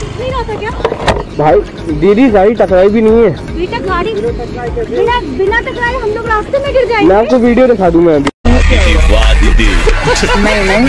नहीं रहा था क्या भाई दीदी गाड़ी टकराई भी नहीं है बेटा गाड़ी बिना बिना टकराए हम लोग रास्ते में गिर जाएँगे मैं आपको वीडियो दिखा दूँ मैं अभी नहीं नहीं